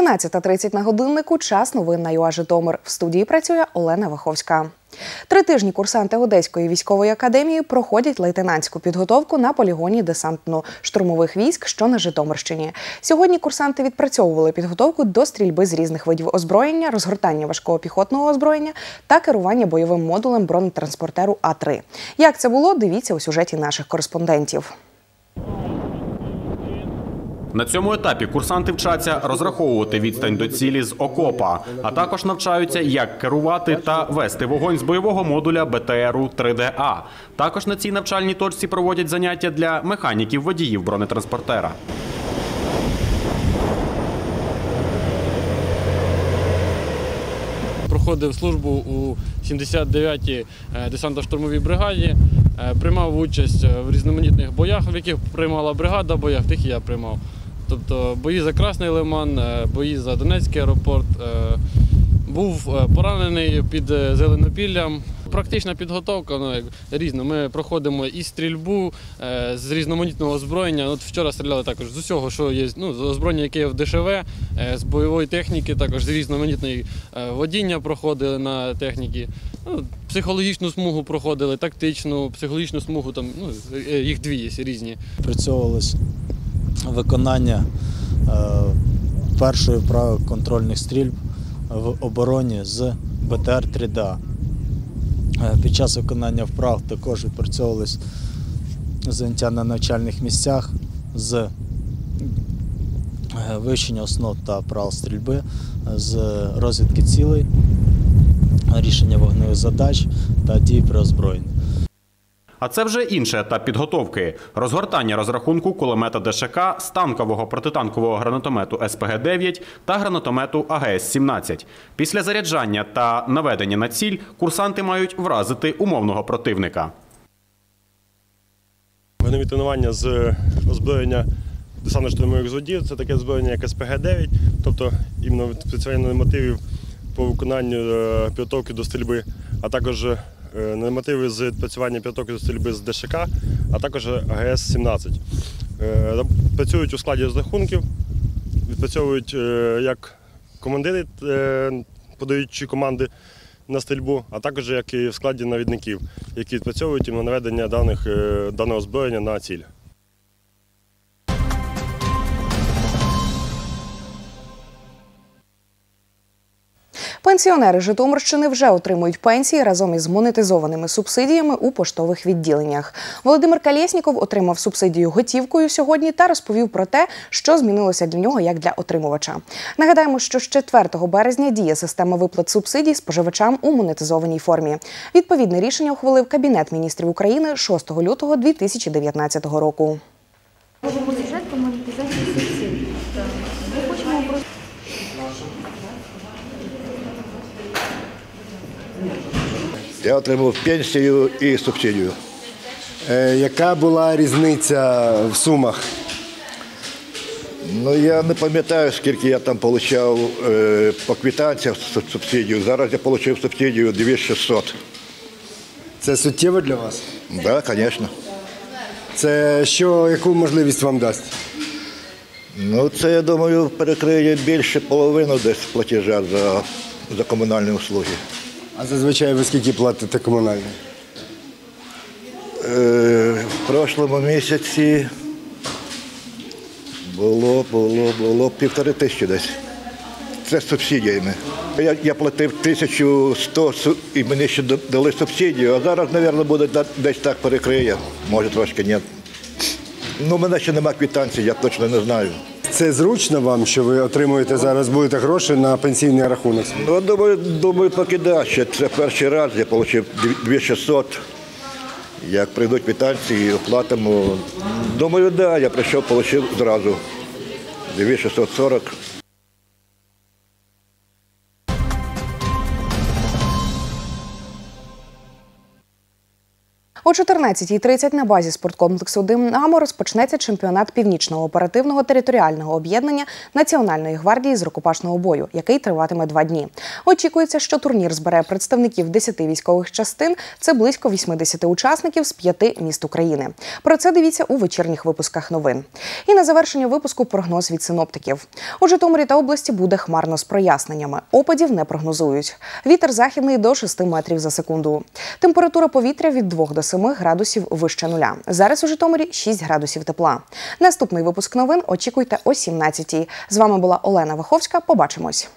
12.30 на годиннику. Час новин на ЮА Житомир. В студії працює Олена Ваховська. Три тижні курсанти Одеської військової академії проходять лейтенантську підготовку на полігоні десантно-штурмових військ, що на Житомирщині. Сьогодні курсанти відпрацьовували підготовку до стрільби з різних видів озброєння, розгортання важкого піхотного озброєння та керування бойовим модулем бронетранспортеру А 3 Як це було? Дивіться у сюжеті наших кореспондентів. На цьому етапі курсанти вчаться розраховувати відстань до цілі з окопа, а також навчаються, як керувати та вести вогонь з бойового модуля БТРу 3ДА. Також на цій навчальній точці проводять заняття для механіків водіїв бронетранспортера. проходив службу у 79-й е, десантно-штурмовій бригаді, е, приймав участь е, в різноманітних боях, в яких приймала бригада, боях, тих я приймав. Тобто бої за Красний Лиман, бої за Донецький аеропорт. Був поранений під Зеленопіллям. Практична підготовка ну, різна. Ми проходимо і стрільбу е, з різноманітного озброєння. От Вчора стріляли також з усього, що є ну, з озброєння, яке є в ДШВ, е, з бойової техніки, також з різноманітної е, водіння проходили на техніки. Ну, Психологічну смугу проходили, тактичну, психологічну смугу, там, ну, е, їх дві є різні. Працьовувалось виконання е, першої вправи контрольних стрільб в обороні з БТР 3ДА. Е, під час виконання вправ також відпрацьовувалися заняття на навчальних місцях з е, вивчення основ та правил стрільби, з розвідки цілей, рішення вогневих задач та дій при озброєнні. А це вже інший етап підготовки: розгортання розрахунку кулемета ДШК, станкового протитанкового гранатомету СПГ-9 та гранатомету АГС-17. Після заряджання та наведення на ціль курсанти мають вразити умовного противника. Вогневі тренування з озброєння десантно-штурмових зводів це таке озброєння, як СПГ-9, тобто іменно спеціальних мотивів по виконанню е, підготовки до стрільби, а також нормативи з відпрацювання п'яток до стрільби з ДШК, а також АГС-17. Е, працюють у складі розрахунків, відпрацьовують е, як командири, подаючи команди на стрільбу, а також як і в складі навідників, які відпрацьовують на наведення даних, даного озброєння на ціль. Пенсіонери Житомирщини вже отримують пенсії разом із монетизованими субсидіями у поштових відділеннях. Володимир Калєсніков отримав субсидію готівкою сьогодні та розповів про те, що змінилося для нього як для отримувача. Нагадаємо, що з 4 березня діє система виплат субсидій споживачам у монетизованій формі. Відповідне рішення ухвалив Кабінет міністрів України 6 лютого 2019 року. Бюджет по монетизації субсидій. Ми хочемо просто Я отримав пенсію і субсидію. Е, яка була різниця в сумах? Ну я не пам'ятаю, скільки я там отримав е, по квитанціях субсидію. Зараз я отримав субсидію 2600. Це суттєво для вас? Так, да, звісно. Це що, яку можливість вам дасть? Ну, це, я думаю, перекриє більше половину десь платежа за, за комунальні услуги. А зазвичай ви скільки платите комунальні? Е, в прошлому місяці було, було, було півтори тисячі десь. Це з субсидіями. Я я платив 1100 і мені ще дали субсидію, а зараз, мабуть, буде десь так перекриє, може трошки ні. Ну, у мене ще немає квитанції, я точно не знаю. Це зручно вам, що ви отримуєте зараз будете гроші на пенсійний рахунок? Ну, думаю, думаю, поки да. Ще це перший раз я отримав 2600. Як прийдуть квитанції, оплатимо. Думаю, да, я прийшов, отримав зразу 2640. О 14.30 на базі спорткомплексу Динамо розпочнеться чемпіонат північного оперативного територіального об'єднання Національної гвардії з рукопашного бою, який триватиме два дні. Очікується, що турнір збере представників 10 військових частин. Це близько 80 учасників з п'яти міст України. Про це дивіться у вечірніх випусках новин. І на завершення випуску прогноз від синоптиків. У Житомирі та області буде хмарно з проясненнями. Опадів не прогнозують. Вітер західний до 6 метрів за секунду. Температура повітря від 2 до 7 градусів вище нуля. Зараз у Житомирі 6 градусів тепла. Наступний випуск новин очікуйте о 17-й. З вами була Олена Ваховська. Побачимось.